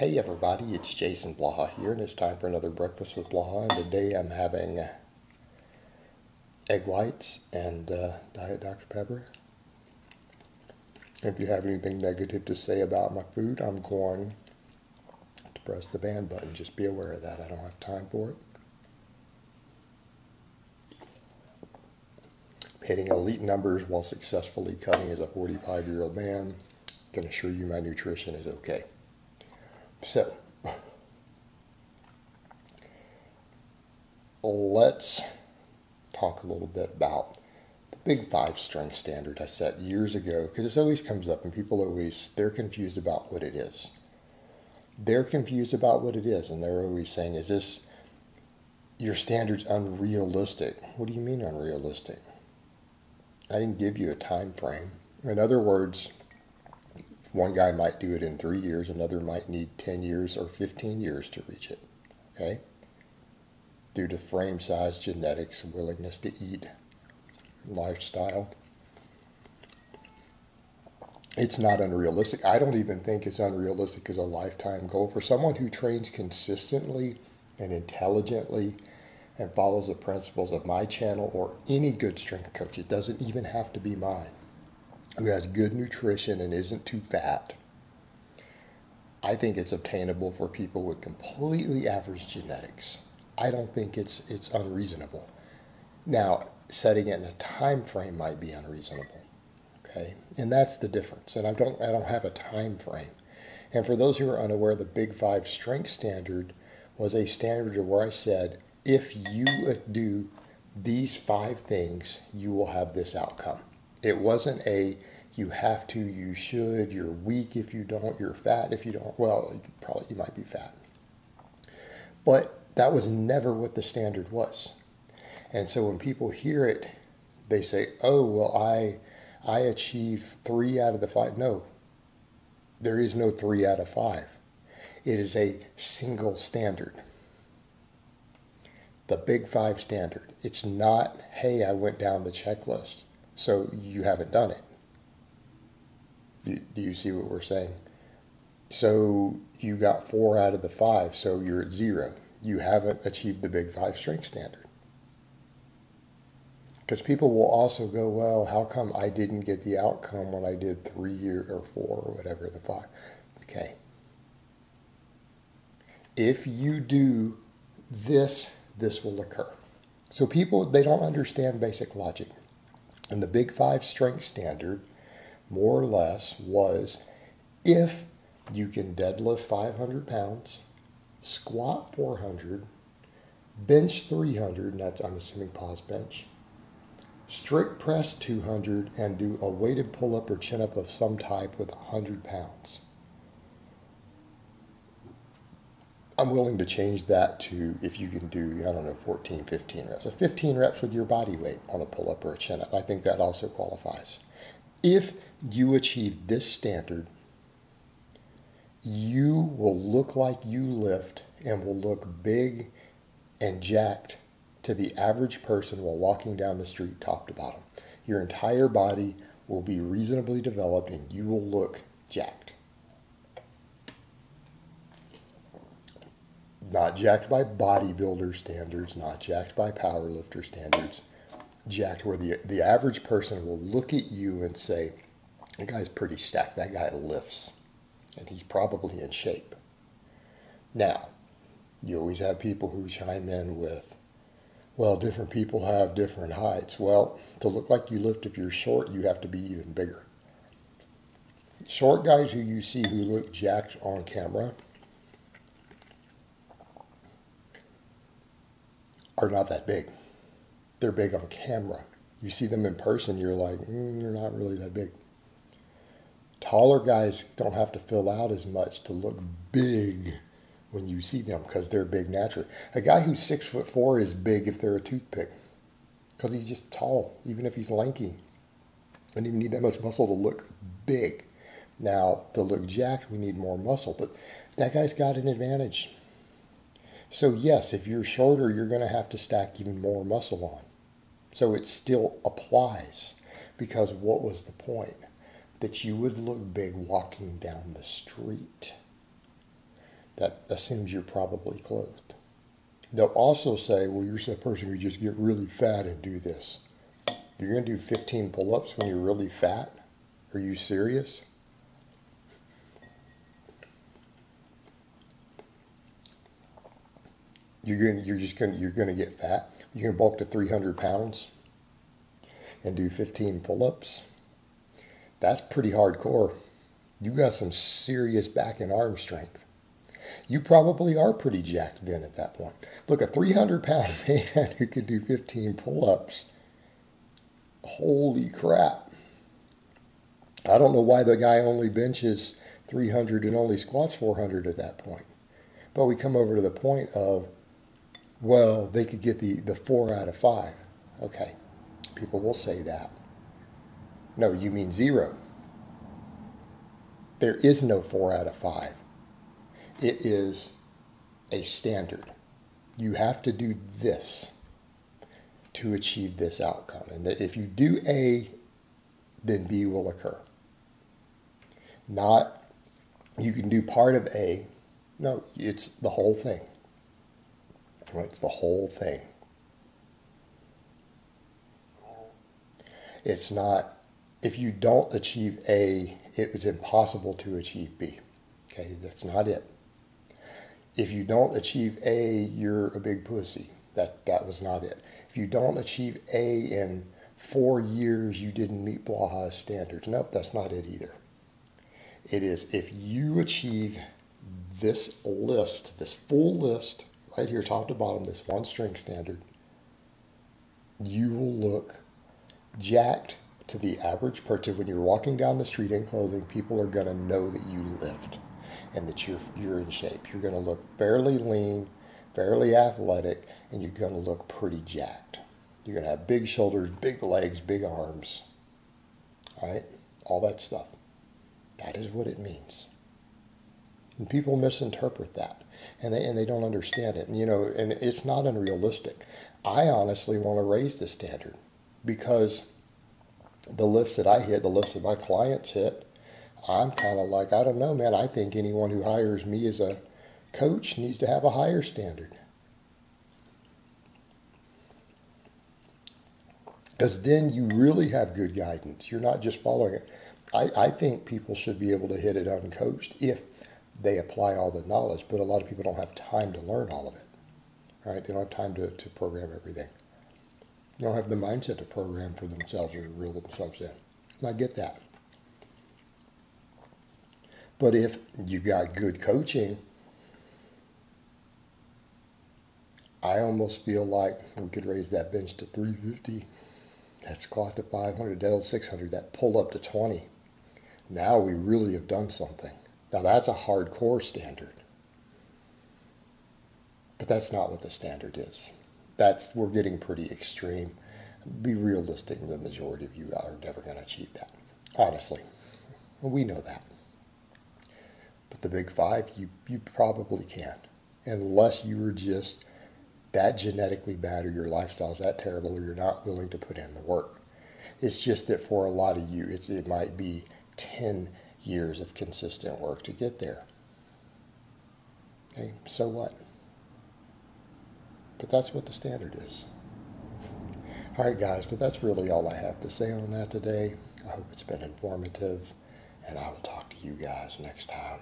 Hey everybody, it's Jason Blaha here, and it's time for another Breakfast with Blaha. And today I'm having egg whites and uh, Diet Dr. Pepper. If you have anything negative to say about my food, I'm going to press the ban button. Just be aware of that. I don't have time for it. Hitting elite numbers while successfully cutting as a 45 year old man can assure you my nutrition is okay. So, let's talk a little bit about the big five strength standard I set years ago because this always comes up and people always, they're confused about what it is. They're confused about what it is and they're always saying, is this, your standard's unrealistic? What do you mean unrealistic? I didn't give you a time frame. In other words, one guy might do it in three years, another might need 10 years or 15 years to reach it. Okay? Due to frame size, genetics, willingness to eat, lifestyle. It's not unrealistic. I don't even think it's unrealistic as a lifetime goal. For someone who trains consistently and intelligently and follows the principles of my channel or any good strength coach, it doesn't even have to be mine who has good nutrition and isn't too fat, I think it's obtainable for people with completely average genetics. I don't think it's it's unreasonable. Now, setting it in a time frame might be unreasonable. Okay? And that's the difference. And I don't I don't have a time frame. And for those who are unaware, the Big 5 strength standard was a standard where I said if you do these five things, you will have this outcome. It wasn't a you have to, you should, you're weak if you don't, you're fat if you don't. Well, you probably you might be fat. But that was never what the standard was. And so when people hear it, they say, "Oh, well, I I achieved 3 out of the 5." No. There is no 3 out of 5. It is a single standard. The Big 5 standard. It's not, "Hey, I went down the checklist." So you haven't done it. Do, you see what we're saying? So you got four out of the five, so you're at zero. You haven't achieved the big five strength standard. Because people will also go, well, how come I didn't get the outcome when I did three or four or whatever the five? Okay. If you do this, this will occur. So people, they don't understand basic logic. And the Big Five strength standard, more or less, was if you can deadlift 500 pounds, squat 400, bench 300, and that's, I'm assuming pause bench, strict press 200, and do a weighted pull up or chin up of some type with 100 pounds. I'm willing to change that to if you can do, I don't know, 14, 15 reps. So 15 reps with your body weight on a pull up or a chin up. I think that also qualifies. If you achieve this standard, you will look like you lift and will look big and jacked to the average person while walking down the street top to bottom. Your entire body will be reasonably developed and you will look jacked. Not jacked by bodybuilder standards, not jacked by powerlifter standards, jacked where the, the average person will look at you and say, that guy's pretty stacked, that guy lifts, and he's probably in shape. Now, you always have people who chime in with, well, different people have different heights. Well, to look like you lift if you're short, you have to be even bigger. Short guys who you see who look jacked on camera are not that big. They're big on camera. You see them in person, you're like, mm, they're not really that big. Taller guys don't have to fill out as much to look big when you see them because they're big naturally. A guy who's six foot four is big if they're a toothpick because he's just tall, even if he's lanky. And even need that much muscle to look big. Now, to look jacked, we need more muscle, but that guy's got an advantage. So yes, if you're shorter, you're going to have to stack even more muscle on. So it still applies because what was the point? That you would look big walking down the street. That assumes you're probably clothed. They'll also say, well, you're a person who just get really fat and do this. You're going to do 15 pull ups when you're really fat? Are you serious? You're going, you're just going, you're going to get fat. You can bulk to 300 pounds and do 15 pull-ups. That's pretty hardcore. You got some serious back and arm strength. You probably are pretty jacked then at that point. Look, a 300 pound man who can do 15 pull ups. Holy crap. I don't know why the guy only benches 300 and only squats 400 at that point. But we come over to the point of, well, they could get the, the four out of five. Okay, people will say that. No, you mean zero. There is no four out of five. It is a standard. You have to do this to achieve this outcome. And that if you do A, then B will occur. Not you can do part of A. No, it's the whole thing. It's the whole thing. It's not, if you don't achieve A, it is impossible to achieve B. Okay, that's not it. If you don't achieve A, you're a big pussy. That, that was not it. If you don't achieve A in four years, you didn't meet Blaha's standards. Nope, that's not it either. It is if you achieve this list, this full list, right here, top to bottom, this one strength standard, you will look jacked to the average person. When you're walking down the street in clothing, people are going to know that you lift and that you're, you're in shape. You're going to look fairly lean, fairly athletic, and you're going to look pretty jacked. You're going to have big shoulders, big legs, big arms. All right? All that stuff. That is what it means. And people misinterpret that and they, and they don't understand it. And, you know, and it's not unrealistic. I honestly want to raise the standard because the lifts that I hit, the lifts that my clients hit, I'm kind of like, I don't know, man. I think anyone who hires me as a coach needs to have a higher standard. Because then you really have good guidance. You're not just following it. I, I think people should be able to hit it uncoached if they apply all the knowledge, but a lot of people don't have time to learn all of it. Right? They don't have time to, to program everything. They don't have the mindset to program for themselves or to reel themselves in. And I get that. But if you got good coaching, I almost feel like we could raise that bench to 350, that squat to 500, that 600, that pull up to 20. Now we really have done something. Now that's a hardcore standard. But that's not what the standard is. That's we're getting pretty extreme. Be realistic, the majority of you are never going to achieve that. Honestly. We know that. But the big five, you, you probably can. Unless you were just that genetically bad or your lifestyle's that terrible or you're not willing to put in the work. It's just that for a lot of you, it might be 10 years of consistent work to get there. Okay, so what? But that's what the standard is. All right, guys, but that's really all I have to say on that today. I hope it's been informative, and I will talk to you guys next time.